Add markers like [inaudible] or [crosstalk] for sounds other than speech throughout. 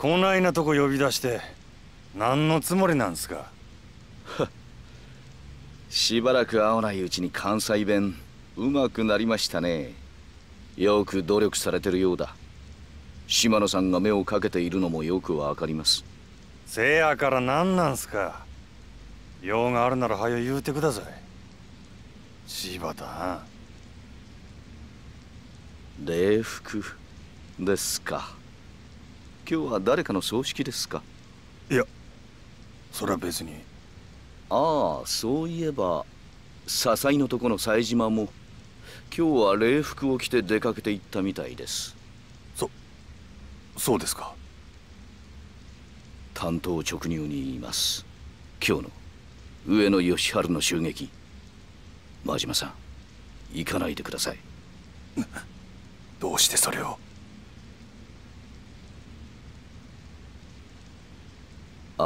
こないなとこ呼び出して何のつもりなんすか？[laughs] しばらく会わないうちに関西弁うまくなりましたね。よく努力されてるようだ。島野さんが目をかけているのもよくわかります。せやから何なんすか？用があるなら早言うてください。柴田礼服ですか今日は誰かの葬式ですか？いやそれは別に。ああそういえば笹井のとこの冴島も今日は礼服を着て出かけて行ったみたいです。そそうですか。担当直入に言います。今日の上野義治の襲撃。真島さん行かないでください。[laughs] どうしてそれを？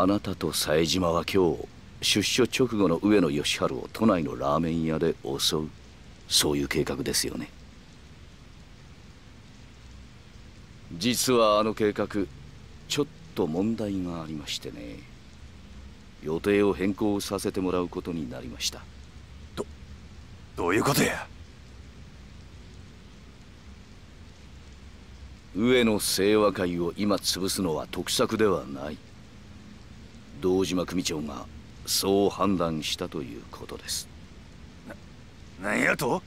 あなたと冴島は今日出所直後の上野義治を都内のラーメン屋で襲う。そういう計画ですよね。実はあの計画ちょっと問題がありましてね。予定を変更させてもらうことになりました。どどういうことや？上野清和会を今潰すのは得策ではない堂島組長がそう判断したということです。何やと？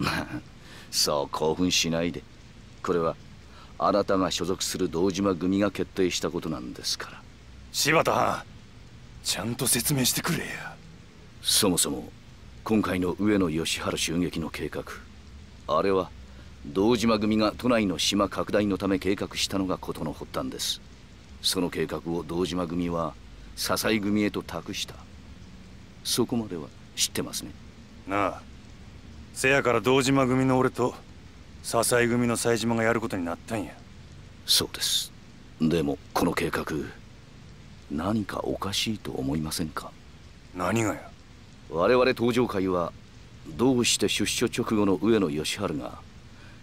[laughs] そう興奮しないで。これはあなたが所属する堂島組が決定したことなんですから。柴田藩ちゃんと説明してくれや。そもそも今回の上野義治襲撃の計画あれは堂島組が都内の島拡大のため計画したのが事の発端です。その計画を堂島組は笹井組へと託した。そこまでは知ってますね。なあ。せやから堂島組の俺と笹井組の冴島がやることになったんや。そうです。でもこの計画何かおかしいと思いませんか？何がや。我々登場会はどうして出所直後の上野義治が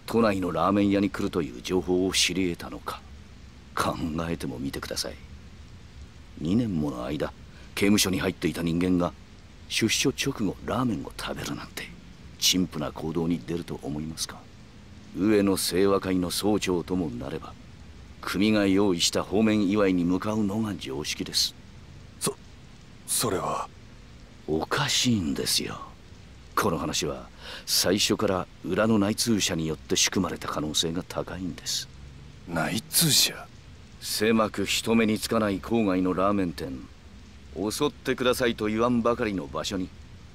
都内のラーメン屋に来るという情報を知り得たのか考えてもみてください2年もの間刑務所に入っていた人間が出所直後ラーメンを食べるなんて陳腐な行動に出ると思いますか？上野清和会の総長ともなれば組が用意した方面祝いに向かうのが常識です。そそれは？おかしいんですよ。この話は最初から裏の内通者によって仕組まれた可能性が高いんです。内通者？狭く人目につかない郊外のラーメン店。襲ってくださいと言わんばかりの場所に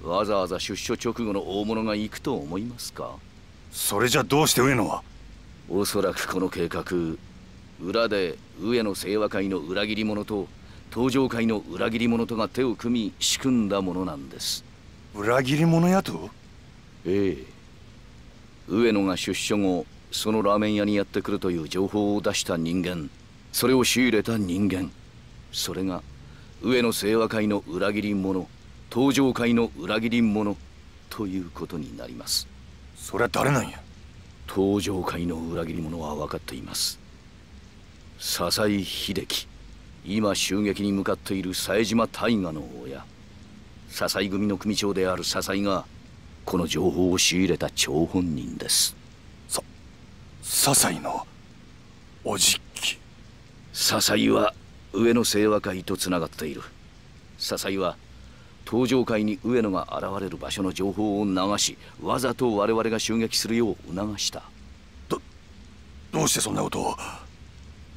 わざわざ出所直後の大物が行くと思いますか？それじゃどうして上野は？おそらくこの計画裏で上野清和会の裏切り者と東上会の裏切り者とが手を組み仕組んだものなんです。裏切り者やと？ええ。上野が出所後そのラーメン屋にやってくるという情報を出した人間それを仕入れた人間。それが上野清和会の裏切り者東上会の裏切り者ということになります。そりゃ誰なんや？東上会の裏切り者は分かっています。笹井秀樹。今襲撃に向かっている冴島大河の親。笹井組の組長である笹井がこの情報を仕入れた張本人です。さ笹井のおじき笹井は上野清和会とつながっている。笹井は登場会に上野が現れる場所の情報を流しわざと我々が襲撃するよう促した。どどうしてそんなことを？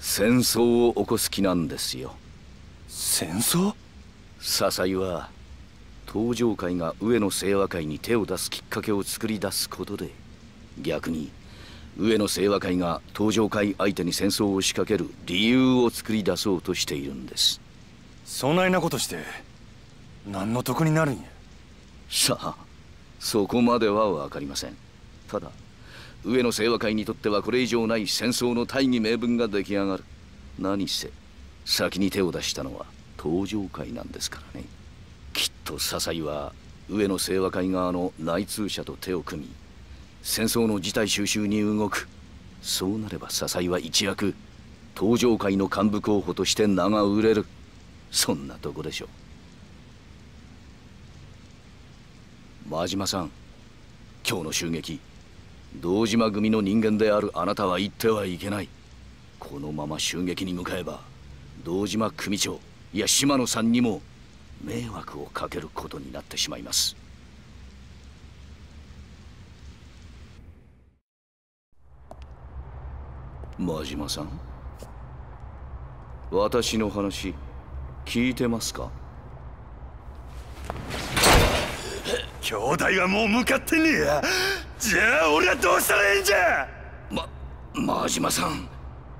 戦争を起こす気なんですよ。戦争？笹井は登場会が上野清和会に手を出すきっかけを作り出すことで逆に上野清和会が登場会相手に戦争を仕掛ける理由を作り出そうとしているんです。そないなことして何の得になるんや？さあそこまでは分かりません。ただ上野清和会にとってはこれ以上ない戦争の大義名分が出来上がる。何せ先に手を出したのは登場会なんですからね。きっと笹井は上野清和会側の内通者と手を組み戦争の事態収拾に動く。そうなれば笹井は一躍登場界の幹部候補として名が売れる。そんなとこでしょう。真島さん今日の襲撃堂島組の人間であるあなたは言ってはいけない。このまま襲撃に向かえば堂島組長いや島野さんにも迷惑をかけることになってしまいます。真島さん？私の話聞いてますか？兄弟はもう向かってねえや。じゃあ俺はどうしたらええんじゃ？ま真島さん。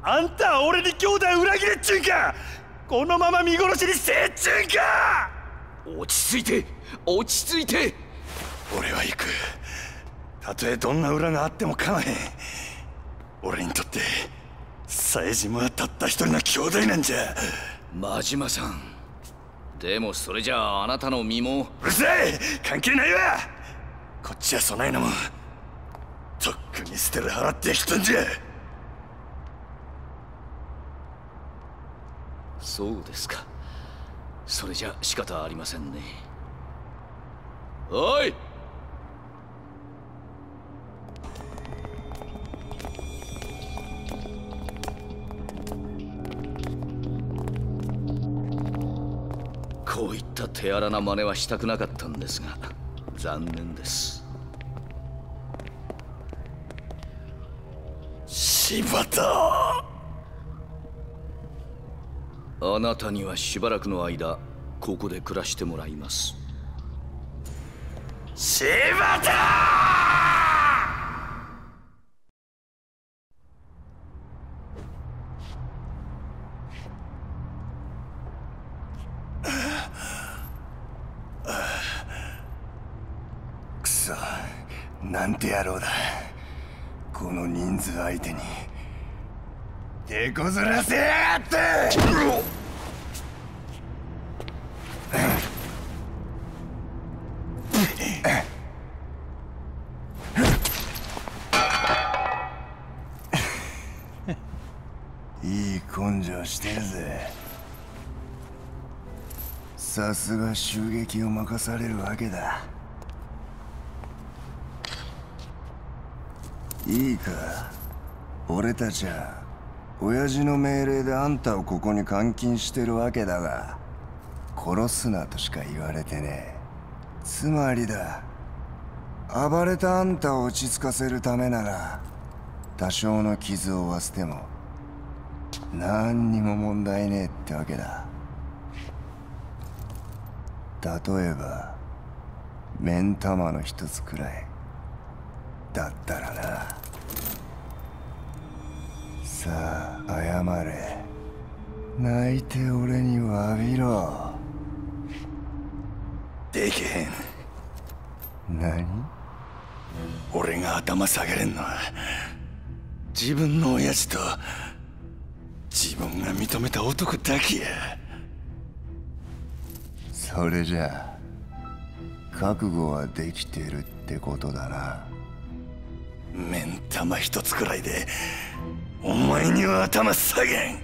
あんたは俺に兄弟裏切れっちゅうんか！このまま見殺しにせえっちゅうんか！落ち着いて落ち着いて。俺は行く。たとえどんな裏があっても構わへん俺にとって冴島はたった一人の兄弟なんじゃ。真島さん。でもそれじゃああなたの身も。うるさい関係ないわ！こっちは備えのもん。とっくに捨てる払ってきたんじゃ。そうですか。それじゃ仕方ありませんね。おい手荒な真似はしたくなかったんですが残念です。柴田！あなたにはしばらくの間ここで暮らしてもらいます。柴田くそなんて野郎だ。この人数相手に。手こずらせやがって！いい根性してるぜ。さすが襲撃を任されるわけだ。いいか。俺たちは親父の命令であんたをここに監禁してるわけだが殺すなとしか言われてねえ。つまりだ暴れたあんたを落ち着かせるためなら多少の傷を負わせても何にも問題ねえってわけだ。例えば目ん玉の一つくらいだったらな。さあ謝れ。泣いて俺に詫びろ。できへん。何？俺が頭下げれんのは自分の親父と自分が認めた男だけや。それじゃあ覚悟はできてるってことだな。目ん玉一つくらいでお前には頭下げん。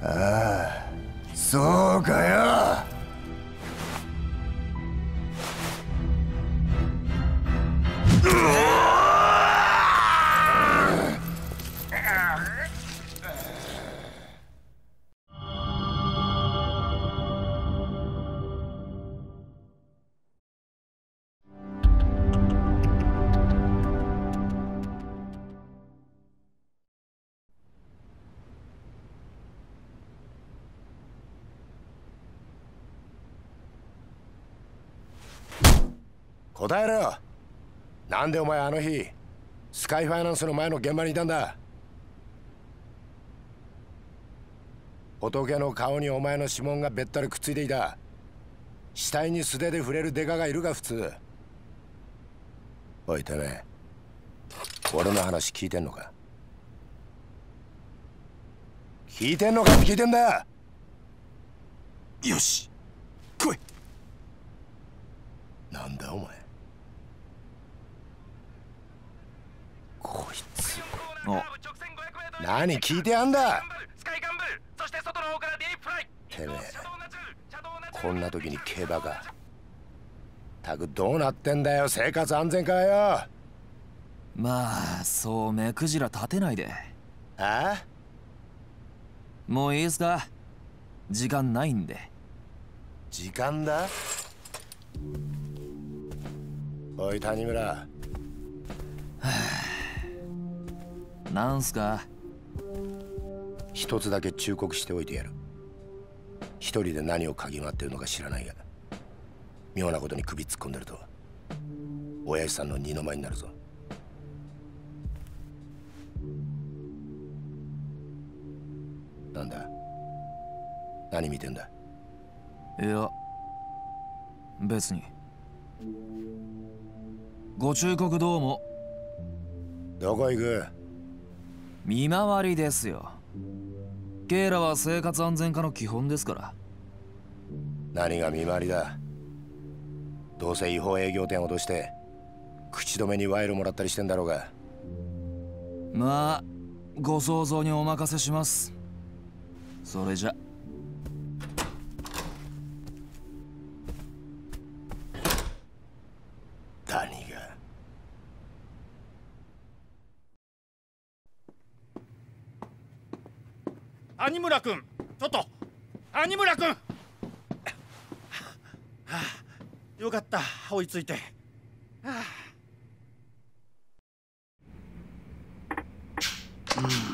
ああそうかよ答えろ。よなんでお前あの日スカイファイナンスの前の現場にいたんだ？仏の顔にお前の指紋がべったりくっついていた。死体に素手で触れるデカがいるか普通。おいてね俺の話聞いてんのか？聞いてんのか聞いてんだ。よし来い。なんだお前こいつお何聞いてやんだ？て外の方からディープフライてめえこんな時に競馬かたくどうなってんだよ生活安全課よ。まあそう目くじら立てないで。ああ？もういいですか？時間ないんで。時間だ？おい谷村なんすか？一つだけ忠告しておいてやる。一人で何を嗅ぎ回ってるのか知らないが妙なことに首突っ込んでると親父さんの二の舞になるぞ。なんだ？何見てんだ？いや別に。ご忠告どうも。どこ行く？見回りですよ。ケイラは生活安全課の基本ですから。何が見回りだ？どうせ違法営業店を落として口止めに賄賂もらったりしてんだろうが。まあご想像にお任せします。それじゃ谷村君。ちょっと。谷村君。はあよかった。追いついて、はあうん。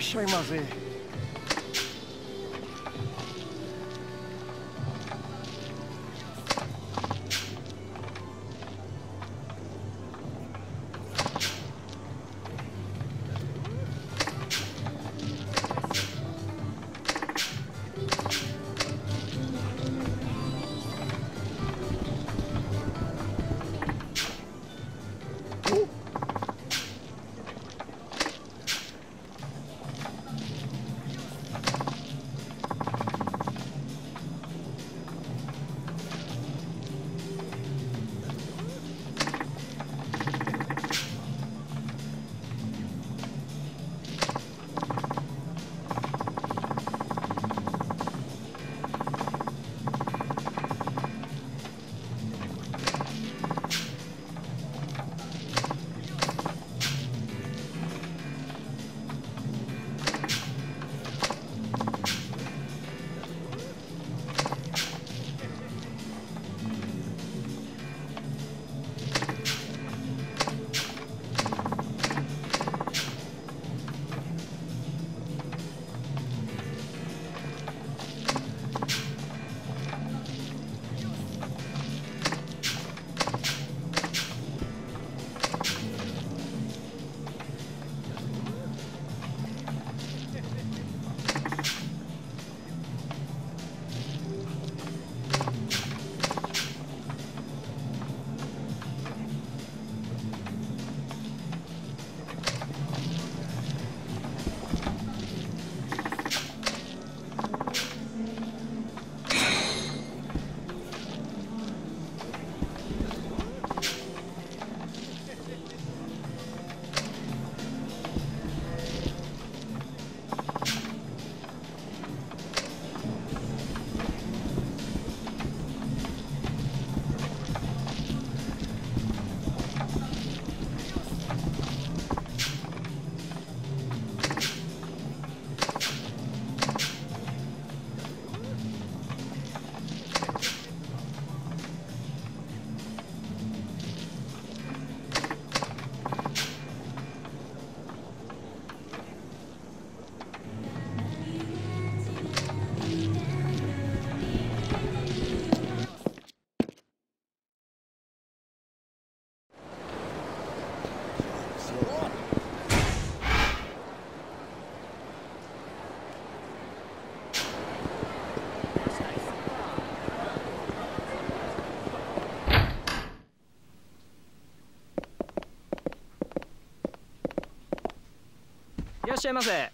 しゃっしゃいませ。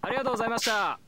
ありがとうございました。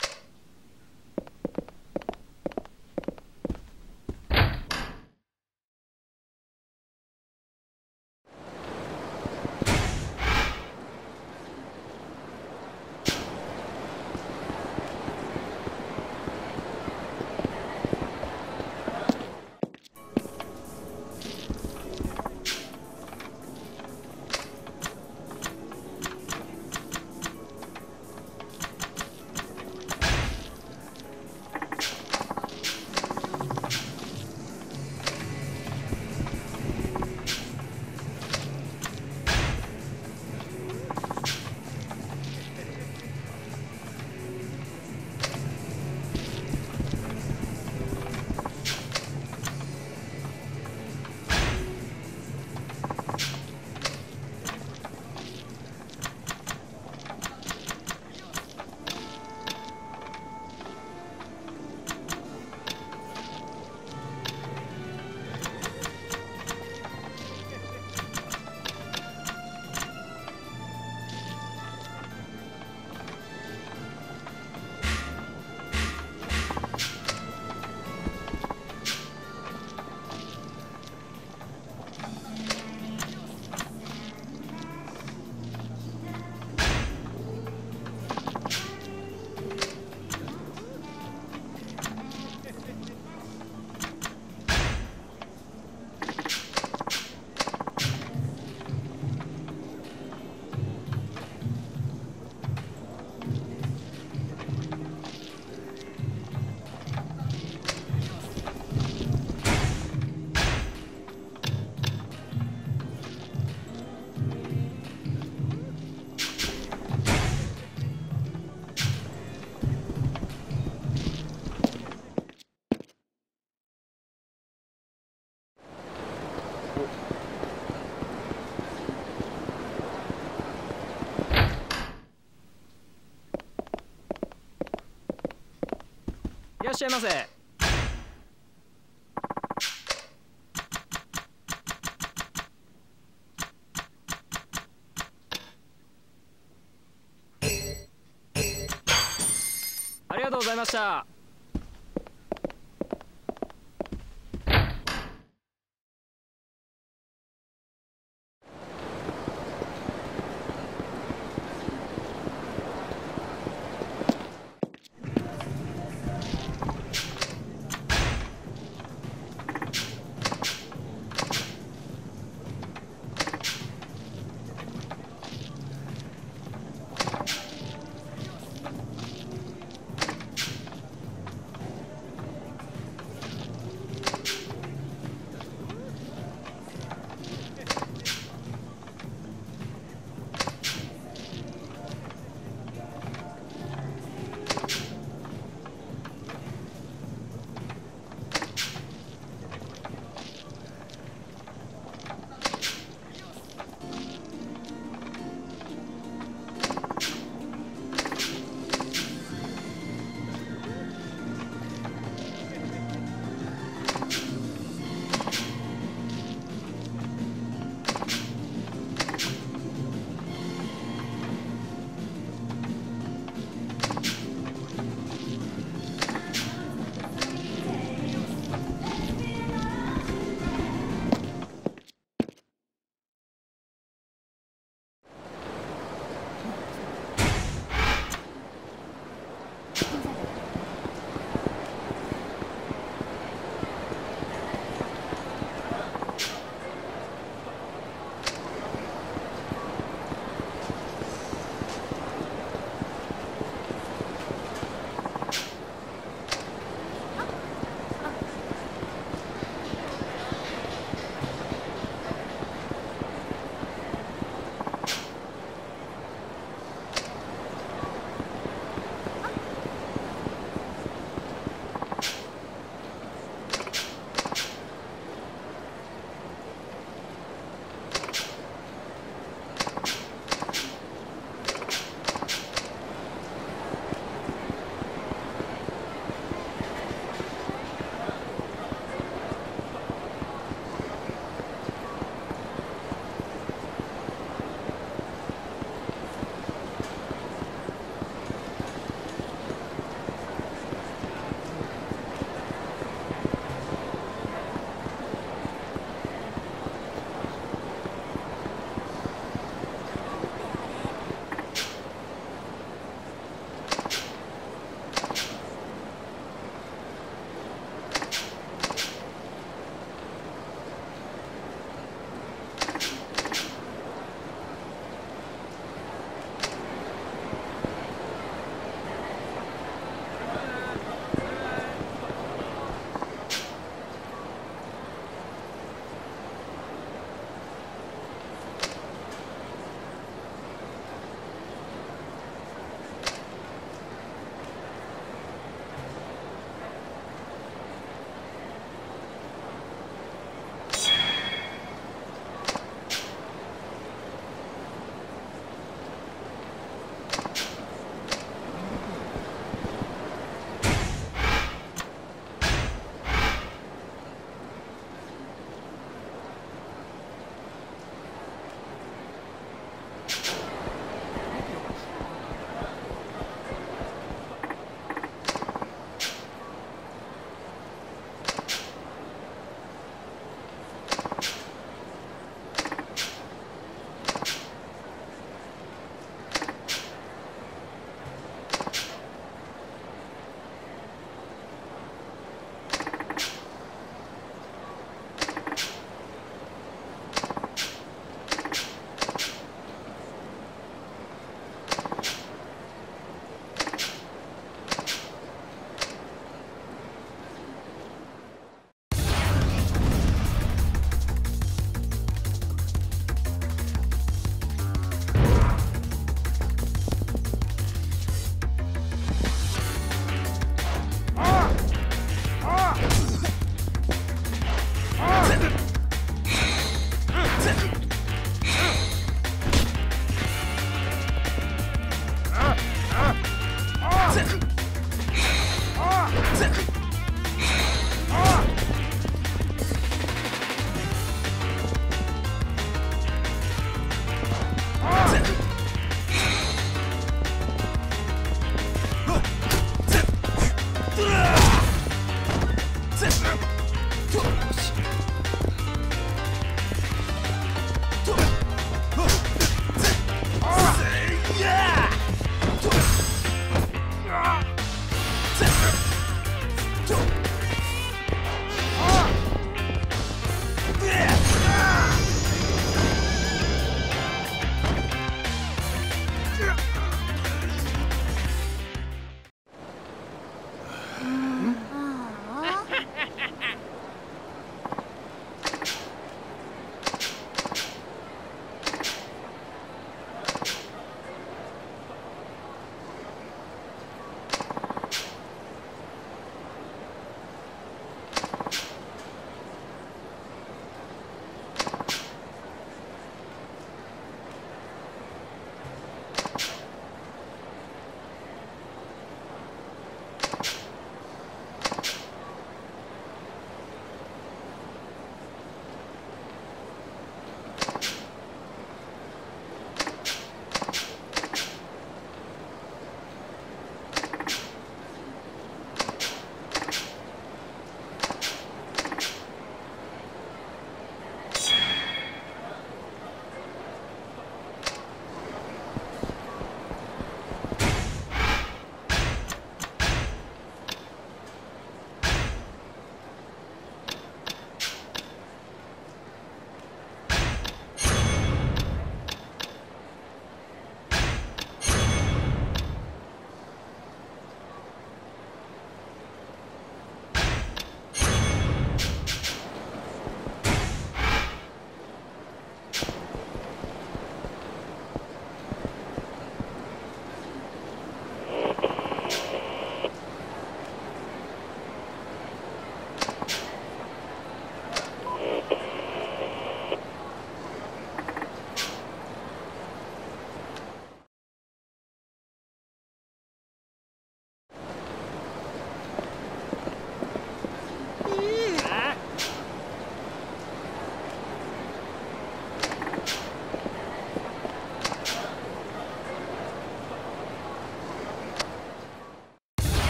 しゃいませ。ありがとうございました。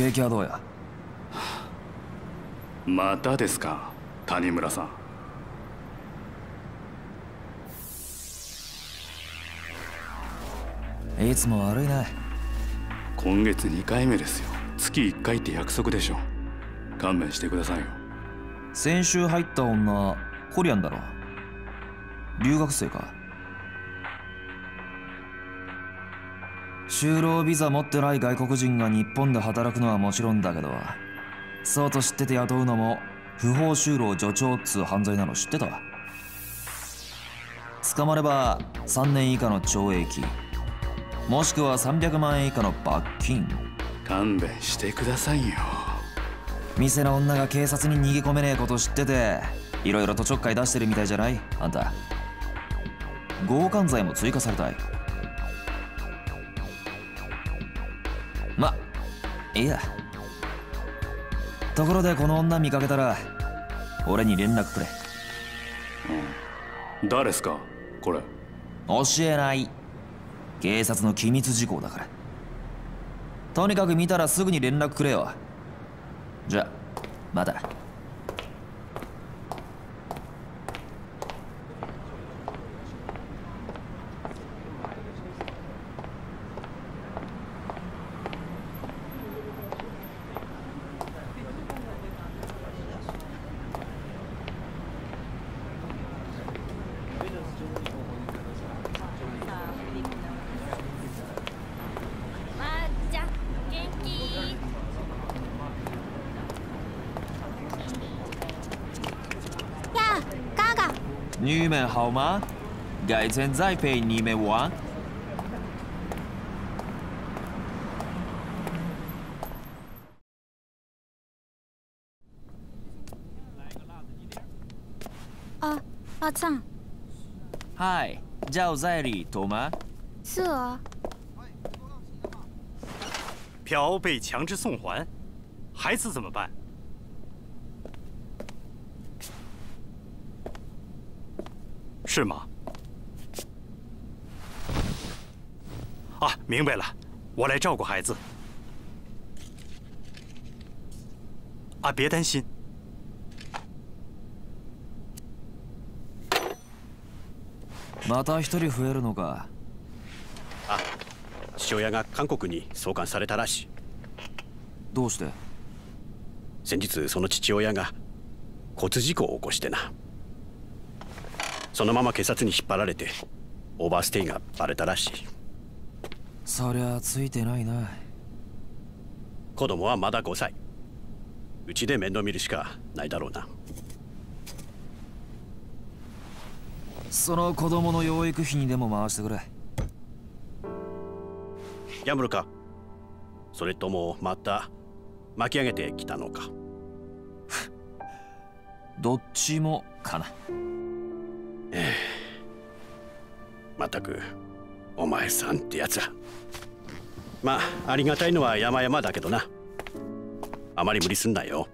景気はどうや？またですか谷村さん。いつも悪いね今月2回目ですよ。月1回って約束でしょ。勘弁してくださいよ。先週入った女コリアンだろ。留学生か就労ビザ持ってない外国人が日本で働くのはもちろんだけどそうと知ってて雇うのも不法就労助長っつう犯罪なの知ってた？捕まれば3年以下の懲役。もしくは300万円以下の罰金。勘弁してくださいよ。店の女が警察に逃げ込めねえこと知ってていろいろとちょっかい出してるみたいじゃない？あんた。強姦罪も追加されたいいいや。ところでこの女見かけたら俺に連絡くれ。誰っすか？これ。教えない。警察の機密事項だから。とにかく見たらすぐに連絡くれよ。じゃまた你们好吗？改天再陪你们玩。啊，阿灿，嗨，叫在里头吗？是啊，票被强制送还，孩子怎么办？是吗？啊，明白了，我来照顾孩子。啊，别担心。また一人増えるのか。あ父親が韓国に送還されたらしいどうして？先日その父親が交通事故を起こしてなそのまま警察に引っ張られてオーバーステイがバレたらしいそりゃついてないな。子供はまだ5歳うちで面倒見るしかないだろうなその子供の養育費にでも回してくれ。やむるかそれともまた巻き上げてきたのか [laughs] どっちもかな。まったくお前さんってやつはまあありがたいのは山々だけどな。あまり無理すんなよ。